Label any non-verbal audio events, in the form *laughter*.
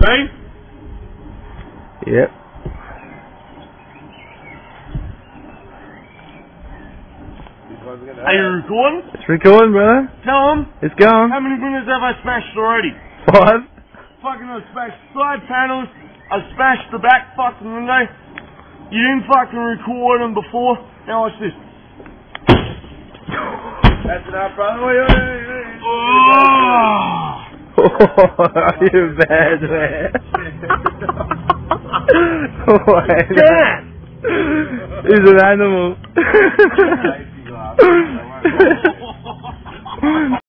Right? Yep. Are you recording? It's recording, brother. Tell him It's gone. how many windows have I smashed already? What? Fucking I smashed side panels. I smashed the back fucking window. You didn't fucking record them before. Now watch this. That's enough, brother. *laughs* you bad man. what? *laughs* Dad! He's an animal. Nice, you *laughs* laugh.